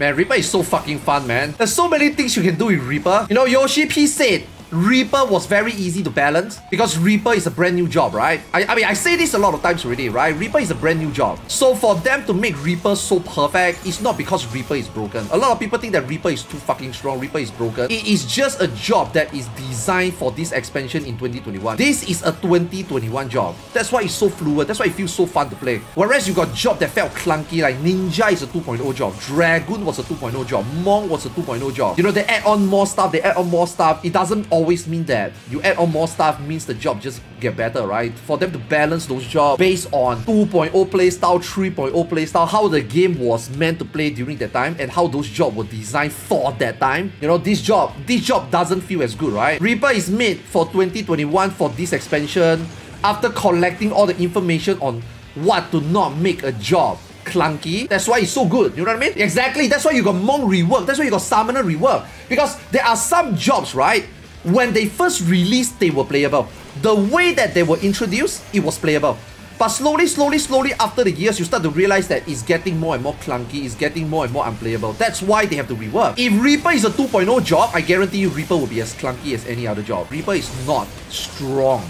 Man, Reaper is so fucking fun, man. There's so many things you can do with Reaper. You know, Yoshi P said Reaper was very easy to balance because Reaper is a brand new job, right? I, I mean, I say this a lot of times already, right? Reaper is a brand new job. So for them to make Reaper so perfect, it's not because Reaper is broken. A lot of people think that Reaper is too fucking strong, Reaper is broken. It is just a job that is designed for this expansion in 2021. This is a 2021 job. That's why it's so fluid. That's why it feels so fun to play. Whereas you got job that felt clunky, like Ninja is a 2.0 job, Dragoon was a 2.0 job, Monk was a 2.0 job. You know, they add on more stuff, they add on more stuff. It doesn't always mean that you add on more stuff means the job just get better, right? For them to balance those jobs based on 2.0 playstyle, 3.0 playstyle, how the game was meant to play during that time, and how those jobs were designed for that time. You know, this job, this job doesn't feel as good, right? Reaper is made for 2021 for this expansion after collecting all the information on what to not make a job clunky. That's why it's so good. You know what I mean? Exactly. That's why you got Monk rework. That's why you got Summoner rework. Because there are some jobs, right? When they first released, they were playable. The way that they were introduced, it was playable. But slowly, slowly, slowly, after the years, you start to realize that it's getting more and more clunky, it's getting more and more unplayable. That's why they have to rework. If Reaper is a 2.0 job, I guarantee you Reaper will be as clunky as any other job. Reaper is not strong.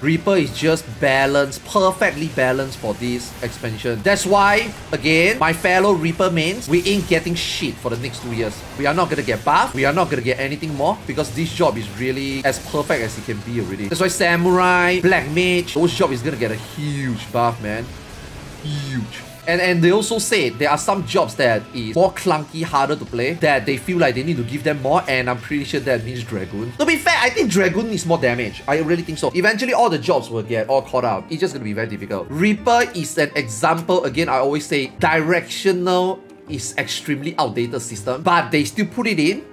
Reaper is just balanced, perfectly balanced for this expansion. That's why, again, my fellow Reaper mains, we ain't getting shit for the next two years. We are not gonna get buff, we are not gonna get anything more because this job is really as perfect as it can be already. That's why Samurai, Black Mage, those job is gonna get a huge buff, man. Huge. And, and they also say there are some jobs that is more clunky, harder to play, that they feel like they need to give them more, and I'm pretty sure that means Dragoon. To be fair, I think Dragoon needs more damage. I really think so. Eventually, all the jobs will get all caught out. It's just gonna be very difficult. Reaper is an example, again, I always say, directional is extremely outdated system, but they still put it in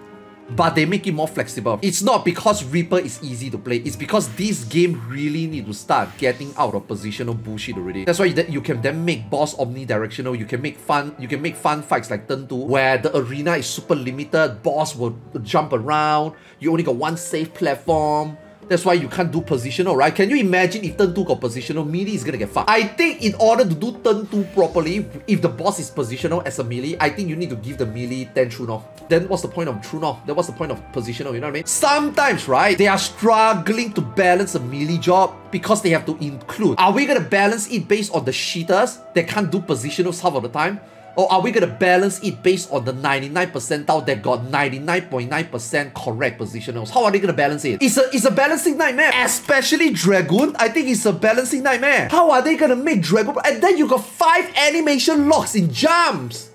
but they make it more flexible. It's not because Reaper is easy to play, it's because this game really need to start getting out of positional bullshit already. That's why you can then make boss omnidirectional, you can make fun, you can make fun fights like Turn 2, where the arena is super limited, boss will jump around, you only got one safe platform, that's why you can't do positional, right? Can you imagine if turn 2 got positional, melee is gonna get fucked. I think in order to do turn 2 properly, if the boss is positional as a melee, I think you need to give the melee 10 True North. Then what's the point of True North? Then what's the point of positional, you know what I mean? Sometimes, right, they are struggling to balance a melee job because they have to include. Are we gonna balance it based on the cheaters that can't do positionals half of the time? Or are we going to balance it based on the 99 percentile that got 99.9% correct positionals? How are they going to balance it? It's a, it's a balancing nightmare. Especially Dragoon, I think it's a balancing nightmare. How are they going to make Dragoon? And then you got 5 animation locks in jumps.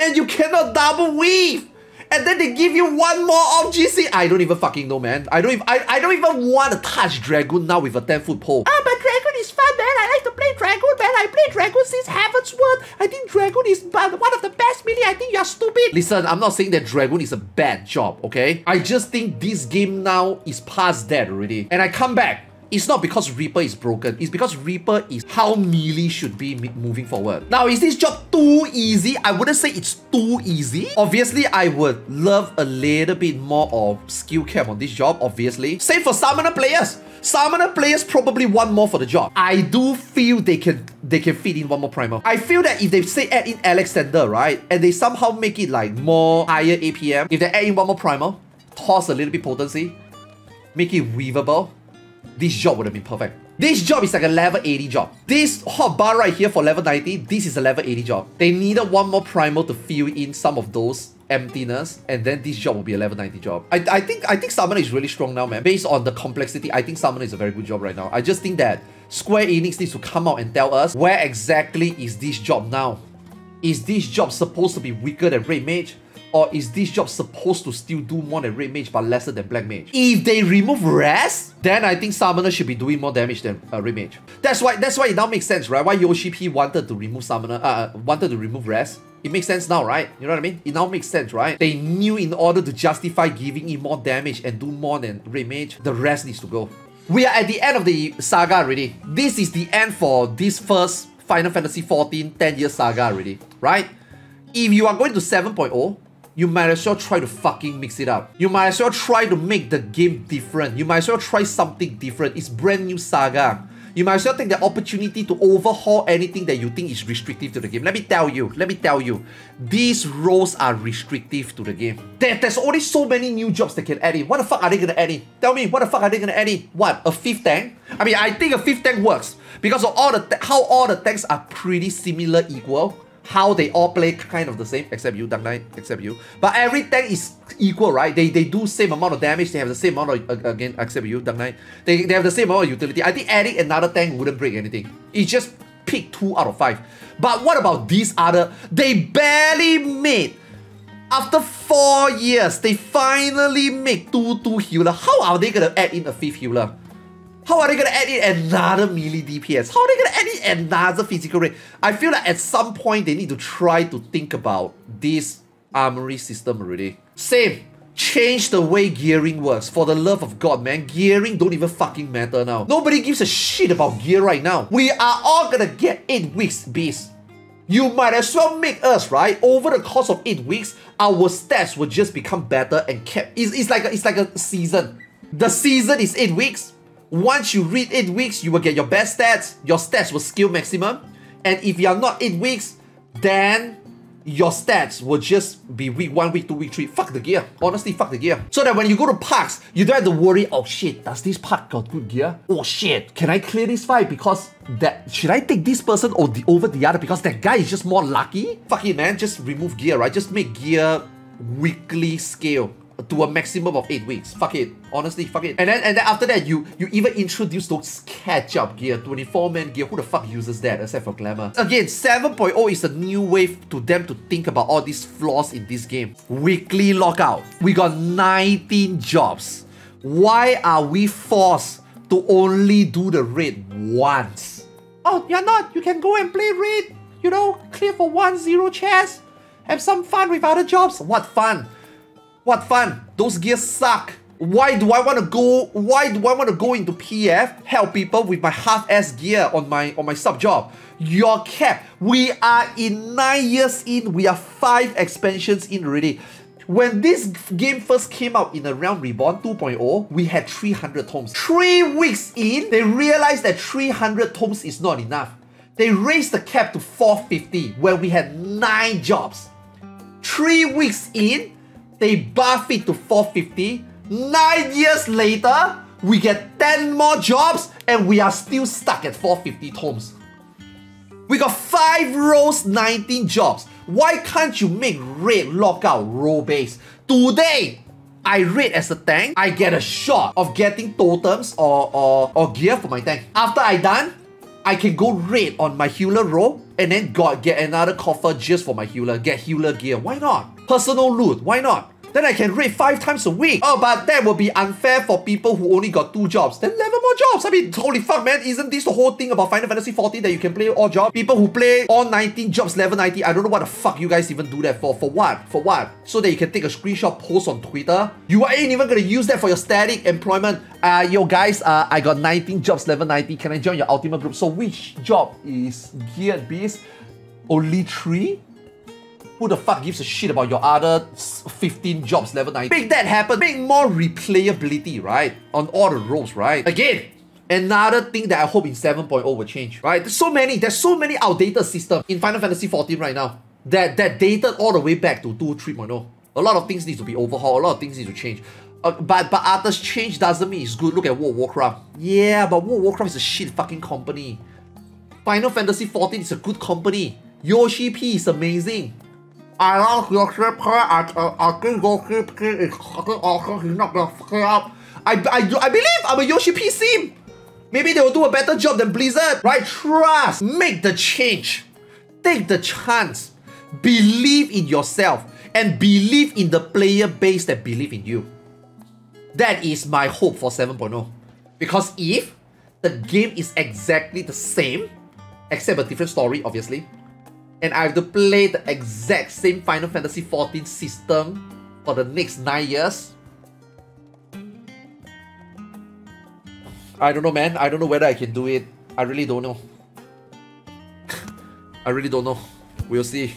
And you cannot double weave and then they give you one more of GC. I don't even fucking know, man. I don't even I, I don't even want to touch Dragoon now with a 10 foot pole. Ah, but Dragoon is fun, man. I like to play Dragoon, man. I play Dragoon since Heavensward. I think Dragoon is one of the best melee. I think you're stupid. Listen, I'm not saying that Dragoon is a bad job, okay? I just think this game now is past that already. And I come back it's not because Reaper is broken. It's because Reaper is how melee should be moving forward. Now, is this job too easy? I wouldn't say it's too easy. Obviously, I would love a little bit more of skill cap on this job, obviously. Same for Summoner players. Summoner players probably want more for the job. I do feel they can they can fit in one more primal. I feel that if they say add in Alexander, right, and they somehow make it like more higher APM, if they add in one more primal, toss a little bit potency, make it weavable, this job would have been perfect. This job is like a level 80 job. This hot bar right here for level 90, this is a level 80 job. They needed one more primal to fill in some of those emptiness and then this job will be a level 90 job. I, I think I think Summoner is really strong now, man. Based on the complexity, I think Summoner is a very good job right now. I just think that Square Enix needs to come out and tell us where exactly is this job now. Is this job supposed to be weaker than Red Mage? Or is this job supposed to still do more than Red Mage but lesser than Black Mage? If they remove Rest, then I think Summoner should be doing more damage than uh, Red Mage. That's why that's why it now makes sense, right? Why Yoshi P wanted to remove Summoner, uh, wanted to remove Rest. It makes sense now, right? You know what I mean? It now makes sense, right? They knew in order to justify giving it more damage and do more than Red Mage, the rest needs to go. We are at the end of the saga already. This is the end for this first Final Fantasy 14 10 year saga already, right? If you are going to 7.0, you might as well try to fucking mix it up. You might as well try to make the game different. You might as well try something different. It's brand new saga. you might as well take the opportunity to overhaul anything that you think is restrictive to the game. Let me tell you, let me tell you, these roles are restrictive to the game. There, there's only so many new jobs they can add in. What the fuck are they gonna add in? Tell me, what the fuck are they gonna add in? What, a fifth tank? I mean, I think a fifth tank works because of all the how all the tanks are pretty similar, equal how they all play kind of the same, except you, Dark Knight, except you. But every tank is equal, right? They they do same amount of damage, they have the same amount of, again, except you, Dark Knight. They, they have the same amount of utility. I think adding another tank wouldn't break anything. It just pick 2 out of 5. But what about these other? They barely made after four years, they finally make 2-2 healer. How are they gonna add in a fifth healer? How are they gonna add in another melee DPS? How are they gonna add in another physical rate? I feel like at some point they need to try to think about this armory system already. Same. Change the way gearing works. For the love of God, man. Gearing don't even fucking matter now. Nobody gives a shit about gear right now. We are all gonna get 8 weeks BiS. You might as well make us, right? Over the course of 8 weeks, our stats will just become better and kept. It's, it's, like, a, it's like a season. The season is 8 weeks once you read 8 weeks, you will get your best stats, your stats will skill maximum, and if you are not 8 weeks, then your stats will just be week 1, week 2, week 3. Fuck the gear. Honestly, fuck the gear. So that when you go to parks, you don't have to worry, oh shit, does this park got good gear? Oh shit, can I clear this fight because that, should I take this person or the, over the other because that guy is just more lucky? Fuck it man, just remove gear, right? Just make gear weekly scale to a maximum of 8 weeks. Fuck it. Honestly, fuck it. And then and then after that, you you even introduce those catch-up gear, 24-man gear. Who the fuck uses that except for Glamour? Again, 7.0 is a new wave to them to think about all these flaws in this game. Weekly lockout. We got 19 jobs. Why are we forced to only do the raid once? Oh, you're not. You can go and play raid. You know, clear for one zero chest. Have some fun with other jobs. What fun? What fun! Those gears suck! Why do I want to go? Why do I want to go into PF, help people with my half-ass gear on my on my sub job? Your cap. We are in nine years in. We are five expansions in already. When this game first came out in the Realm Reborn 2.0, we had 300 tomes. Three weeks in, they realized that 300 tomes is not enough. They raised the cap to 450 when we had 9 jobs. Three weeks in, they buff it to 450. Nine years later, we get 10 more jobs and we are still stuck at 450 tomes. We got 5 rows, 19 jobs. Why can't you make raid lockout row base? Today, I raid as a tank, I get a shot of getting totems or, or, or gear for my tank. After I done, I can go raid on my healer row and then got get another coffer just for my healer, get healer gear. Why not? Personal loot, why not? Then I can raid five times a week. Oh, but that will be unfair for people who only got two jobs. Then 11 more jobs. I mean, holy fuck, man. Isn't this the whole thing about Final Fantasy 14 that you can play all jobs? People who play all 19 jobs, level 90. I don't know what the fuck you guys even do that for. For what? For what? So that you can take a screenshot, post on Twitter. You ain't even gonna use that for your static employment. Uh, yo guys, uh, I got 19 jobs, level 90. Can I join your ultimate group? So which job is geared BiS? Only three? Who the fuck gives a shit about your other 15 jobs level 9? Make that happen. Make more replayability, right? On all the roles, right? Again, another thing that I hope in 7.0 will change, right? There's so many, there's so many outdated systems in Final Fantasy 14 right now that, that dated all the way back to 2 3.0. A lot of things need to be overhauled, a lot of things need to change. Uh, but but others change doesn't mean it's good. Look at World Warcraft. Yeah, but World Warcraft is a shit fucking company. Final Fantasy 14 is a good company. Yoshi P is amazing. I love Yoshi P I, I, think Yoshi P is fucking awesome. He's not gonna fuck it up. I, I, I believe I'm a Yoshi P sim. Maybe they will do a better job than Blizzard. Right? Trust. Make the change. Take the chance. Believe in yourself. And believe in the player base that believe in you. That is my hope for 7.0. Because if the game is exactly the same, except a different story, obviously, and I have to play the exact same Final Fantasy XIV system for the next 9 years. I don't know man, I don't know whether I can do it. I really don't know. I really don't know. We'll see.